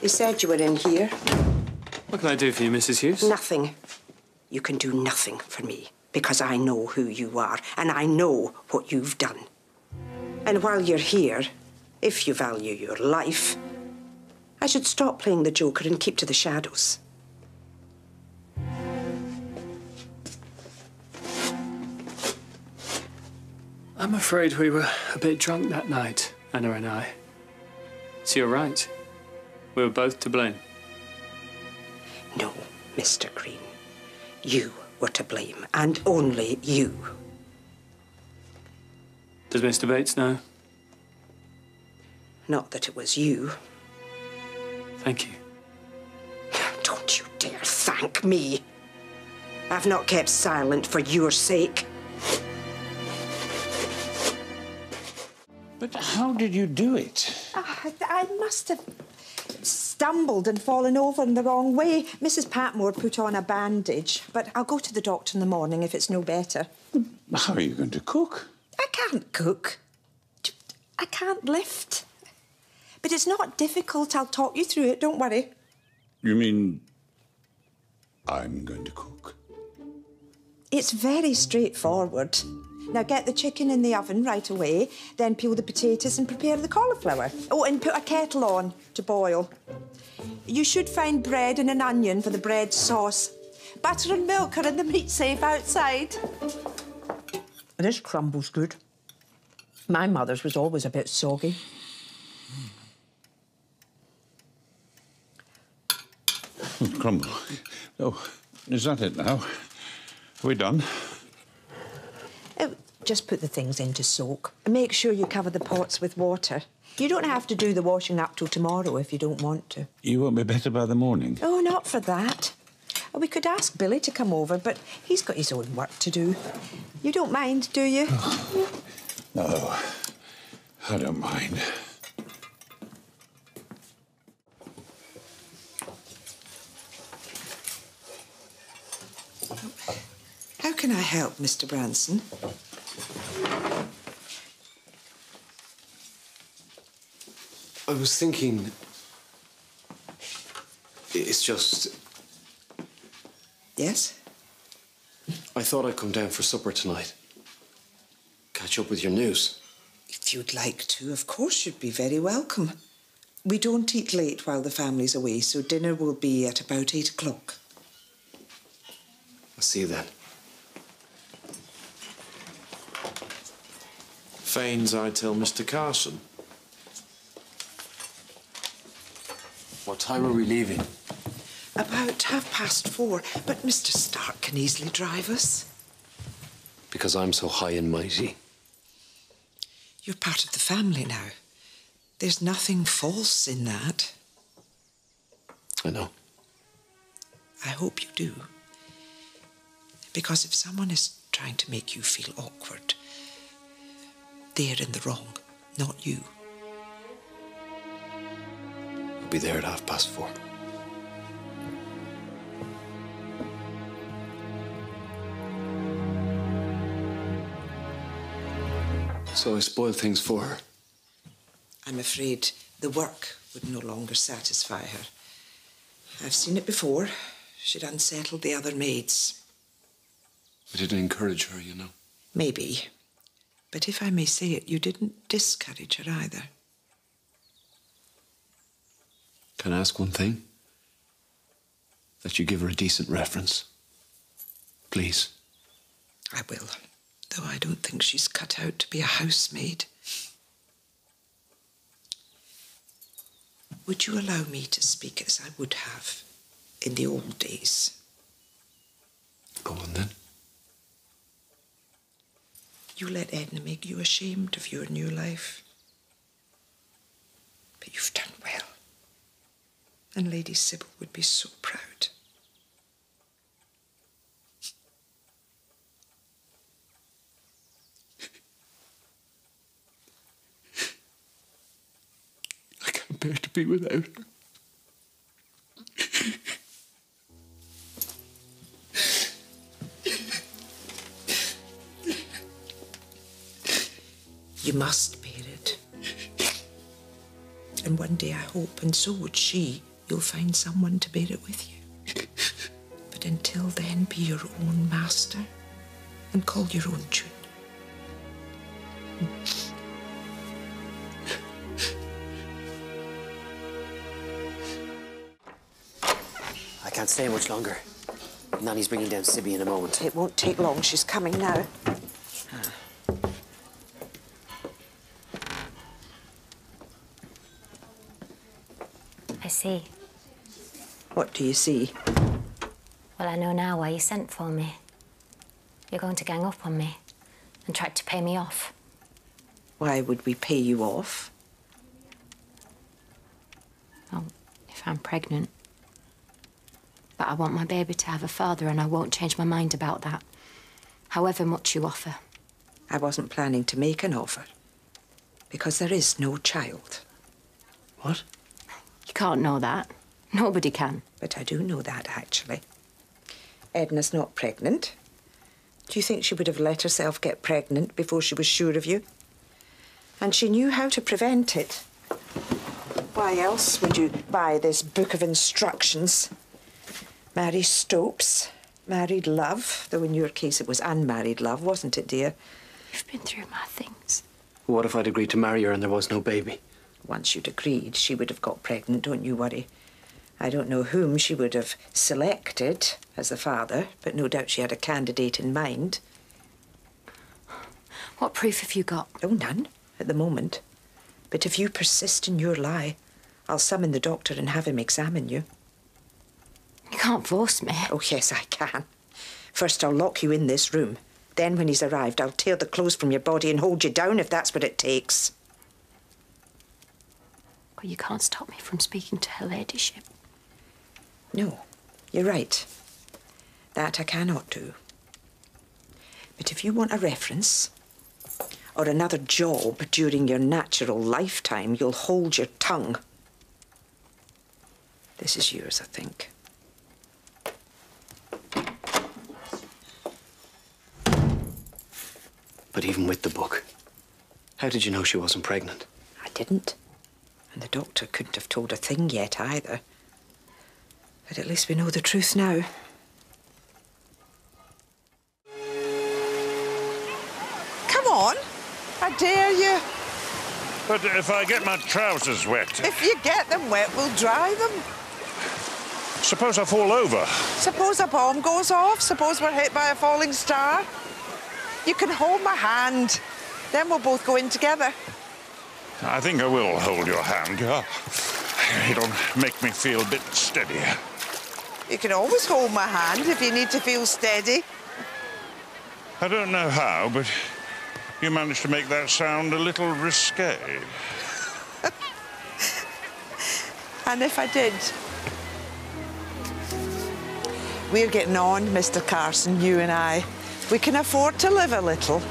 They said you were in here. What can I do for you, Mrs. Hughes? Nothing. You can do nothing for me because I know who you are and I know what you've done. And while you're here, if you value your life, I should stop playing the Joker and keep to the shadows. I'm afraid we were a bit drunk that night, Anna and I. So you're right. We were both to blame. No, Mr. Green. You were to blame, and only you. Does Mr. Bates know? Not that it was you. Thank you. Don't you dare thank me. I've not kept silent for your sake. But how did you do it? Ah, I must have stumbled and fallen over in the wrong way. Mrs. Patmore put on a bandage, but I'll go to the doctor in the morning if it's no better. How are you going to cook? I can't cook. I can't lift. But it's not difficult. I'll talk you through it. Don't worry. You mean I'm going to cook? It's very straightforward. Now get the chicken in the oven right away, then peel the potatoes and prepare the cauliflower. Oh, and put a kettle on to boil. You should find bread and an onion for the bread sauce. Butter and milk are in the meat safe outside. This crumble's good. My mother's was always a bit soggy. Crumble. Oh, is that it now? Are we done? Just put the things in to soak. And make sure you cover the pots with water. You don't have to do the washing up till tomorrow if you don't want to. You won't be better by the morning. Oh, not for that. We could ask Billy to come over, but he's got his own work to do. You don't mind, do you? No, I don't mind. How can I help, Mr. Branson? I was thinking. It's just. Yes? I thought I'd come down for supper tonight. Catch up with your news. If you'd like to, of course you'd be very welcome. We don't eat late while the family's away, so dinner will be at about eight o'clock. I'll see you then. Fains, I tell Mr. Carson. What time are we leaving? About half past four, but Mr. Stark can easily drive us. Because I'm so high and mighty. You're part of the family now. There's nothing false in that. I know. I hope you do. Because if someone is trying to make you feel awkward, they're in the wrong, not you. I'll be there at half past four. So I spoiled things for her. I'm afraid the work would no longer satisfy her. I've seen it before. She'd unsettled the other maids. I didn't encourage her, you know. Maybe. But if I may say it, you didn't discourage her either. Can I ask one thing? That you give her a decent reference. Please. I will, though I don't think she's cut out to be a housemaid. Would you allow me to speak as I would have in the old days? Go on then. You let Edna make you ashamed of your new life. But you've done well. And Lady Sybil would be so proud. I can't bear to be without her. Must bear it. And one day I hope, and so would she, you'll find someone to bear it with you. but until then, be your own master and call your own tune. I can't stay much longer. Nanny's bringing down Sybbie in a moment. It won't take long. She's coming now. See. What do you see? Well, I know now why you sent for me. You're going to gang up on me and try to pay me off. Why would we pay you off? Well, if I'm pregnant. But I want my baby to have a father, and I won't change my mind about that, however much you offer. I wasn't planning to make an offer. Because there is no child. What? You can't know that. Nobody can. But I do know that, actually. Edna's not pregnant. Do you think she would have let herself get pregnant before she was sure of you? And she knew how to prevent it. Why else would you buy this book of instructions? Marie Stopes, married love, though in your case it was unmarried love, wasn't it, dear? You've been through my things. What if I'd agreed to marry her and there was no baby? Once you'd agreed, she would have got pregnant, don't you worry. I don't know whom she would have selected as the father, but no doubt she had a candidate in mind. What proof have you got? Oh, none at the moment. But if you persist in your lie, I'll summon the doctor and have him examine you. You can't force me. Oh, yes, I can. First, I'll lock you in this room. Then, when he's arrived, I'll tear the clothes from your body and hold you down if that's what it takes. Well, you can't stop me from speaking to her ladyship. No, you're right. That I cannot do. But if you want a reference or another job during your natural lifetime, you'll hold your tongue. This is yours, I think. But even with the book, how did you know she wasn't pregnant? I didn't. And the doctor couldn't have told a thing yet either. But at least we know the truth now. Come on. I dare you. But if I get my trousers wet, If you get them wet, we'll dry them. suppose I fall over. Suppose a bomb goes off. Suppose we're hit by a falling star. You can hold my hand. Then we'll both go in together. I think I will hold your hand. It'll make me feel a bit steadier. You can always hold my hand if you need to feel steady. I don't know how, but you managed to make that sound a little risque. And if I did? We're getting on, Mr. Carson, you and I. We can afford to live a little.